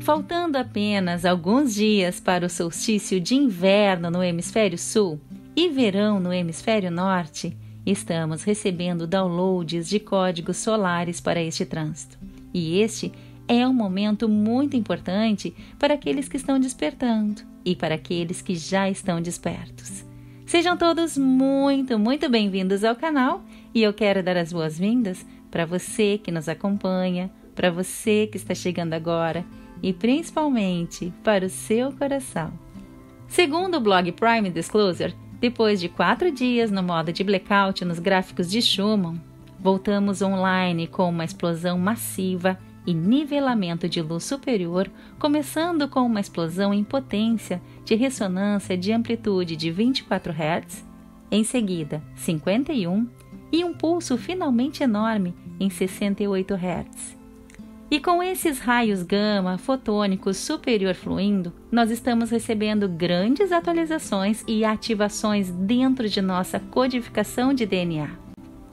Faltando apenas alguns dias para o solstício de inverno no hemisfério sul e verão no hemisfério norte, estamos recebendo downloads de códigos solares para este trânsito. E este é um momento muito importante para aqueles que estão despertando e para aqueles que já estão despertos. Sejam todos muito, muito bem-vindos ao canal e eu quero dar as boas-vindas para você que nos acompanha, para você que está chegando agora e principalmente para o seu coração. Segundo o blog Prime Disclosure, depois de quatro dias no modo de blackout nos gráficos de Schumann, voltamos online com uma explosão massiva e nivelamento de luz superior, começando com uma explosão em potência de ressonância de amplitude de 24 Hz, em seguida 51 e um pulso finalmente enorme em 68 Hz. E com esses raios gama fotônicos superior fluindo, nós estamos recebendo grandes atualizações e ativações dentro de nossa codificação de DNA.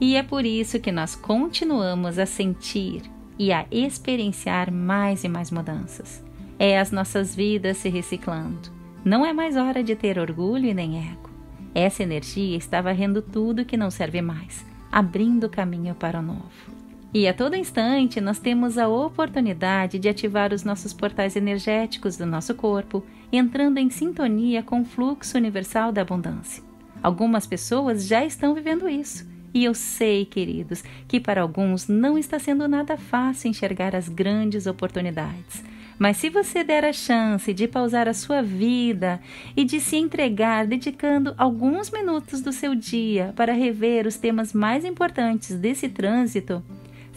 E é por isso que nós continuamos a sentir e a experienciar mais e mais mudanças. É as nossas vidas se reciclando. Não é mais hora de ter orgulho e nem ego. Essa energia está varrendo tudo que não serve mais, abrindo caminho para o novo. E a todo instante nós temos a oportunidade de ativar os nossos portais energéticos do nosso corpo, entrando em sintonia com o fluxo universal da abundância. Algumas pessoas já estão vivendo isso. E eu sei, queridos, que para alguns não está sendo nada fácil enxergar as grandes oportunidades. Mas se você der a chance de pausar a sua vida e de se entregar dedicando alguns minutos do seu dia para rever os temas mais importantes desse trânsito,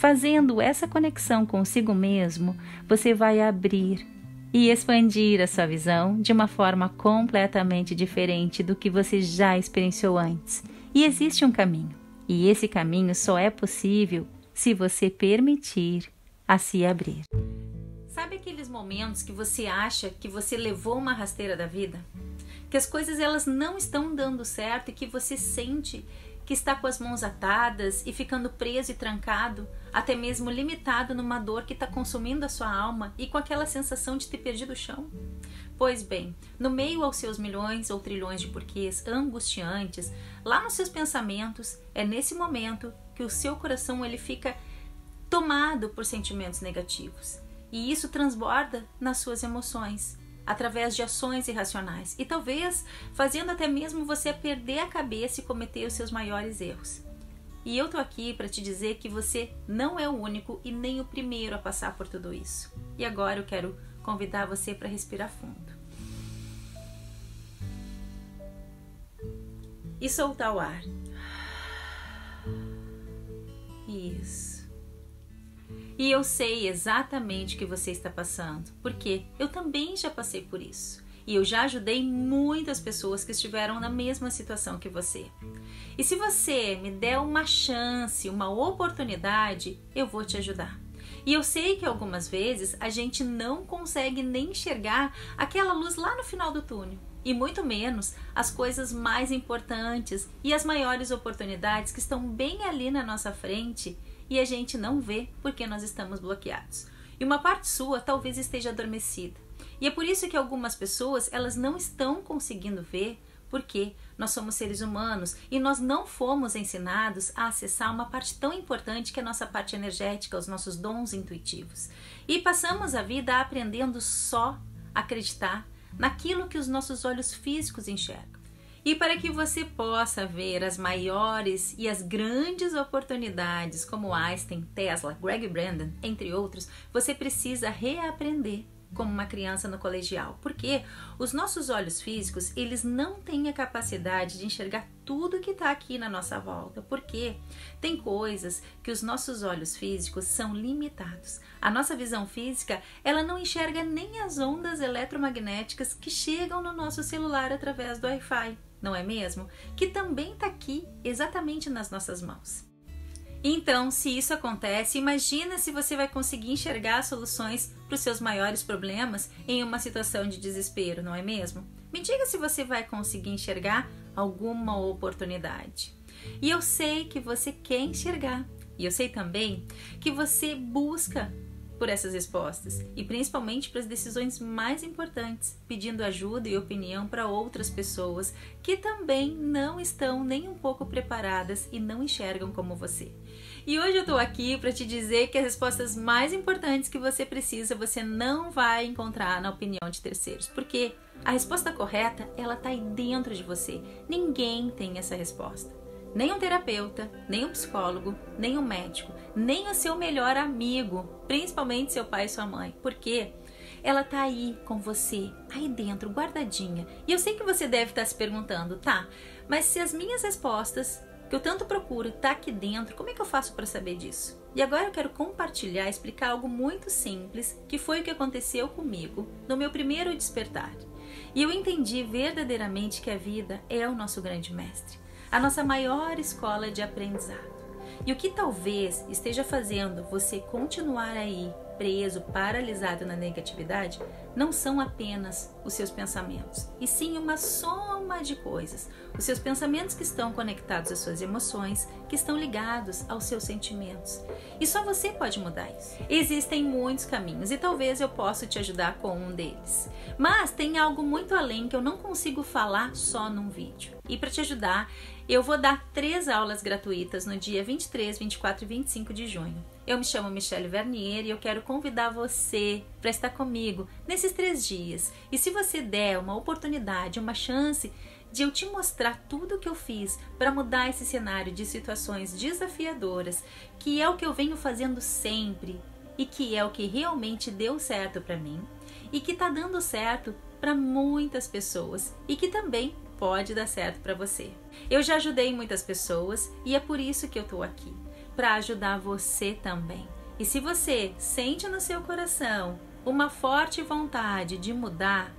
Fazendo essa conexão consigo mesmo, você vai abrir e expandir a sua visão de uma forma completamente diferente do que você já experienciou antes. E existe um caminho, e esse caminho só é possível se você permitir a se abrir. Sabe aqueles momentos que você acha que você levou uma rasteira da vida? Que as coisas elas não estão dando certo e que você sente que está com as mãos atadas e ficando preso e trancado, até mesmo limitado numa dor que está consumindo a sua alma e com aquela sensação de ter perdido o chão? Pois bem, no meio aos seus milhões ou trilhões de porquês angustiantes, lá nos seus pensamentos, é nesse momento que o seu coração ele fica tomado por sentimentos negativos. E isso transborda nas suas emoções através de ações irracionais e talvez fazendo até mesmo você perder a cabeça e cometer os seus maiores erros. E eu tô aqui para te dizer que você não é o único e nem o primeiro a passar por tudo isso. E agora eu quero convidar você para respirar fundo. E soltar o ar. Isso. E eu sei exatamente o que você está passando, porque eu também já passei por isso. E eu já ajudei muitas pessoas que estiveram na mesma situação que você. E se você me der uma chance, uma oportunidade, eu vou te ajudar. E eu sei que algumas vezes a gente não consegue nem enxergar aquela luz lá no final do túnel, e muito menos as coisas mais importantes e as maiores oportunidades que estão bem ali na nossa frente e a gente não vê porque nós estamos bloqueados. E uma parte sua talvez esteja adormecida. E é por isso que algumas pessoas elas não estão conseguindo ver porque nós somos seres humanos e nós não fomos ensinados a acessar uma parte tão importante que é a nossa parte energética, os nossos dons intuitivos. E passamos a vida aprendendo só a acreditar naquilo que os nossos olhos físicos enxergam. E para que você possa ver as maiores e as grandes oportunidades como Einstein, Tesla, Greg Brandon, entre outros, você precisa reaprender como uma criança no colegial, porque os nossos olhos físicos eles não têm a capacidade de enxergar tudo que está aqui na nossa volta, porque tem coisas que os nossos olhos físicos são limitados. A nossa visão física ela não enxerga nem as ondas eletromagnéticas que chegam no nosso celular através do Wi-Fi não é mesmo? Que também está aqui exatamente nas nossas mãos. Então, se isso acontece, imagina se você vai conseguir enxergar soluções para os seus maiores problemas em uma situação de desespero, não é mesmo? Me diga se você vai conseguir enxergar alguma oportunidade. E eu sei que você quer enxergar. E eu sei também que você busca por essas respostas e principalmente para as decisões mais importantes, pedindo ajuda e opinião para outras pessoas que também não estão nem um pouco preparadas e não enxergam como você. E hoje eu tô aqui para te dizer que as respostas mais importantes que você precisa você não vai encontrar na opinião de terceiros, porque a resposta correta ela tá aí dentro de você. Ninguém tem essa resposta. Nem um terapeuta, nem um psicólogo, nem um médico, nem o seu melhor amigo, principalmente seu pai e sua mãe. Porque ela tá aí com você, aí dentro, guardadinha. E eu sei que você deve estar tá se perguntando, tá? Mas se as minhas respostas que eu tanto procuro tá aqui dentro, como é que eu faço para saber disso? E agora eu quero compartilhar, explicar algo muito simples que foi o que aconteceu comigo no meu primeiro despertar. E eu entendi verdadeiramente que a vida é o nosso grande mestre a nossa maior escola de aprendizado. E o que talvez esteja fazendo você continuar aí preso, paralisado na negatividade, não são apenas os seus pensamentos, e sim uma soma de coisas. Os seus pensamentos que estão conectados às suas emoções, que estão ligados aos seus sentimentos. E só você pode mudar isso. Existem muitos caminhos e talvez eu possa te ajudar com um deles. Mas tem algo muito além que eu não consigo falar só num vídeo. E para te ajudar, eu vou dar três aulas gratuitas no dia 23, 24 e 25 de junho. Eu me chamo Michelle Vernier e eu quero convidar você para estar comigo nesses três dias. E se você der uma oportunidade, uma chance de eu te mostrar tudo o que eu fiz para mudar esse cenário de situações desafiadoras, que é o que eu venho fazendo sempre e que é o que realmente deu certo para mim e que está dando certo para muitas pessoas e que também pode dar certo para você. Eu já ajudei muitas pessoas e é por isso que eu estou aqui para ajudar você também. E se você sente no seu coração uma forte vontade de mudar,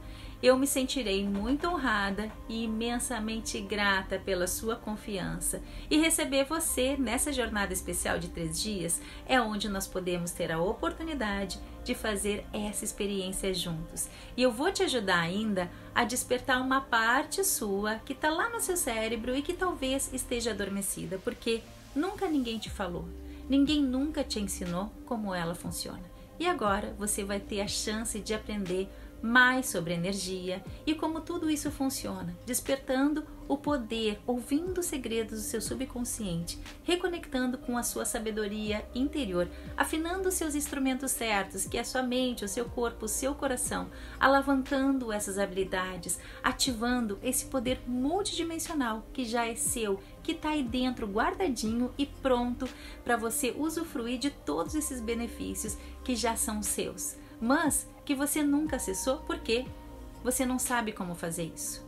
eu me sentirei muito honrada e imensamente grata pela sua confiança. E receber você nessa jornada especial de três dias é onde nós podemos ter a oportunidade de fazer essa experiência juntos. E eu vou te ajudar ainda a despertar uma parte sua que está lá no seu cérebro e que talvez esteja adormecida, porque nunca ninguém te falou, ninguém nunca te ensinou como ela funciona. E agora você vai ter a chance de aprender mais sobre energia e como tudo isso funciona, despertando o poder, ouvindo os segredos do seu subconsciente, reconectando com a sua sabedoria interior, afinando os seus instrumentos certos, que é a sua mente, o seu corpo, o seu coração, alavancando essas habilidades, ativando esse poder multidimensional que já é seu, que está aí dentro guardadinho e pronto para você usufruir de todos esses benefícios que já são seus mas que você nunca acessou porque você não sabe como fazer isso.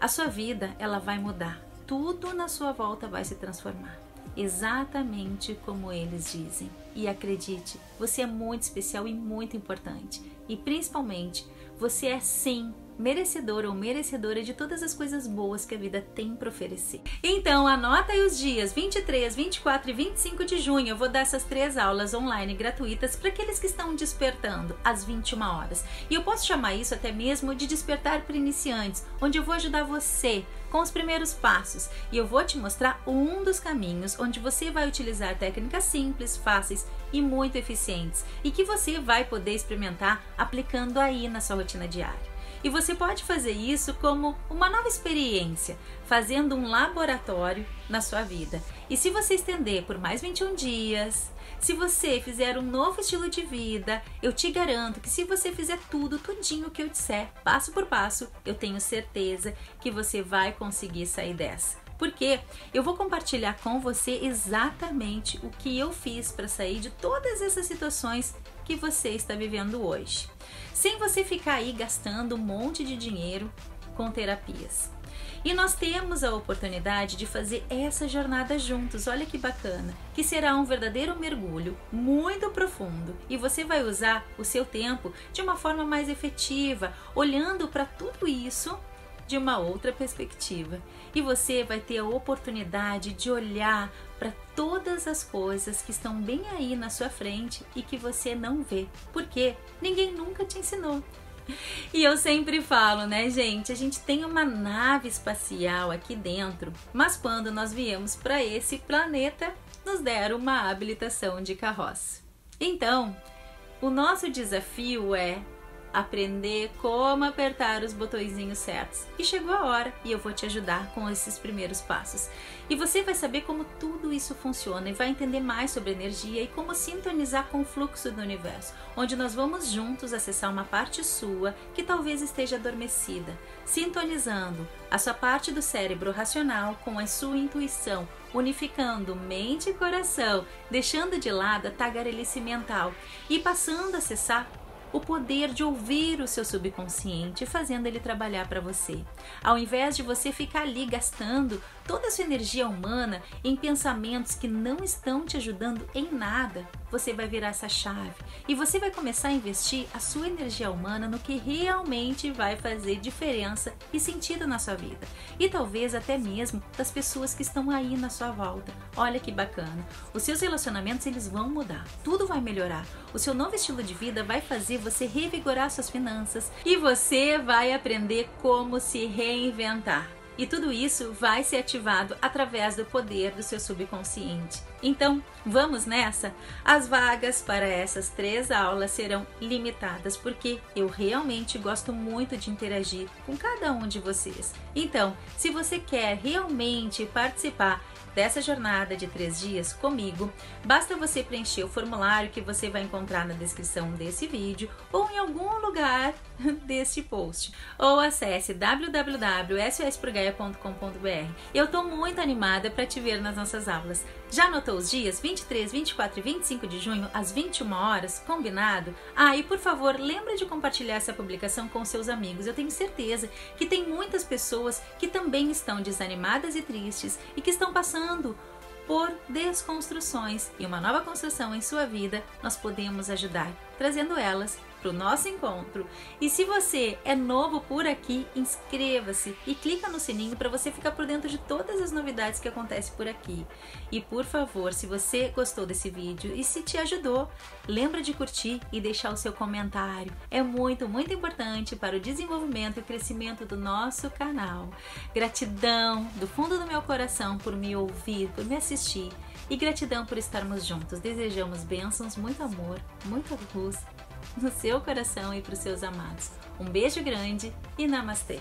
A sua vida, ela vai mudar. Tudo na sua volta vai se transformar, exatamente como eles dizem. E acredite, você é muito especial e muito importante. E principalmente, você é sim merecedor ou merecedora de todas as coisas boas que a vida tem para oferecer. Então, anota aí os dias 23, 24 e 25 de junho. Eu vou dar essas três aulas online gratuitas para aqueles que estão despertando às 21 horas. E eu posso chamar isso até mesmo de despertar para iniciantes, onde eu vou ajudar você com os primeiros passos e eu vou te mostrar um dos caminhos onde você vai utilizar técnicas simples, fáceis e muito eficientes e que você vai poder experimentar aplicando aí na sua rotina diária. E você pode fazer isso como uma nova experiência, fazendo um laboratório na sua vida. E se você estender por mais 21 dias, se você fizer um novo estilo de vida, eu te garanto que se você fizer tudo, tudinho que eu disser, passo por passo, eu tenho certeza que você vai conseguir sair dessa. Porque eu vou compartilhar com você exatamente o que eu fiz para sair de todas essas situações que você está vivendo hoje sem você ficar aí gastando um monte de dinheiro com terapias. E nós temos a oportunidade de fazer essa jornada juntos. Olha que bacana, que será um verdadeiro mergulho muito profundo e você vai usar o seu tempo de uma forma mais efetiva, olhando para tudo isso de uma outra perspectiva. E você vai ter a oportunidade de olhar para todas as coisas que estão bem aí na sua frente e que você não vê, porque ninguém nunca te ensinou. E eu sempre falo, né, gente? A gente tem uma nave espacial aqui dentro, mas quando nós viemos para esse planeta, nos deram uma habilitação de carroça. Então, o nosso desafio é aprender como apertar os botõezinhos certos. E chegou a hora e eu vou te ajudar com esses primeiros passos. E você vai saber como tudo isso funciona e vai entender mais sobre energia e como sintonizar com o fluxo do universo, onde nós vamos juntos acessar uma parte sua que talvez esteja adormecida, sintonizando a sua parte do cérebro racional com a sua intuição, unificando mente e coração, deixando de lado a tagarelice mental e passando a acessar o poder de ouvir o seu subconsciente, fazendo ele trabalhar para você. Ao invés de você ficar ali gastando toda a sua energia humana em pensamentos que não estão te ajudando em nada, você vai virar essa chave e você vai começar a investir a sua energia humana no que realmente vai fazer diferença e sentido na sua vida. E talvez até mesmo das pessoas que estão aí na sua volta. Olha que bacana. Os seus relacionamentos eles vão mudar. Tudo vai melhorar. O seu novo estilo de vida vai fazer você revigorar suas finanças e você vai aprender como se reinventar. E tudo isso vai ser ativado através do poder do seu subconsciente. Então, vamos nessa? As vagas para essas três aulas serão limitadas porque eu realmente gosto muito de interagir com cada um de vocês. Então, se você quer realmente participar dessa jornada de três dias comigo, basta você preencher o formulário que você vai encontrar na descrição desse vídeo ou em algum lugar deste post. Ou acesse www.sosporgaia.com.br. Eu estou muito animada para te ver nas nossas aulas. Já anotou os dias 23, 24 e 25 de junho às 21 horas, combinado? Ah, e por favor, lembra de compartilhar essa publicação com seus amigos. Eu tenho certeza que tem muitas pessoas que também estão desanimadas e tristes e que estão passando por desconstruções e uma nova construção em sua vida, nós podemos ajudar, trazendo elas para o nosso encontro. E se você é novo por aqui, inscreva-se e clica no sininho para você ficar por dentro de todas as novidades que acontecem por aqui. E por favor, se você gostou desse vídeo e se te ajudou, lembra de curtir e deixar o seu comentário. É muito, muito importante para o desenvolvimento e crescimento do nosso canal. Gratidão do fundo do meu coração por me ouvir, por me assistir e gratidão por estarmos juntos. Desejamos bênçãos, muito amor, muita luz no seu coração e para os seus amados. Um beijo grande e namastê!